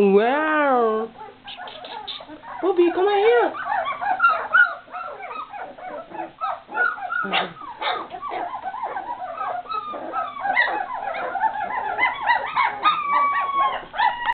Wow. Bobby, come here.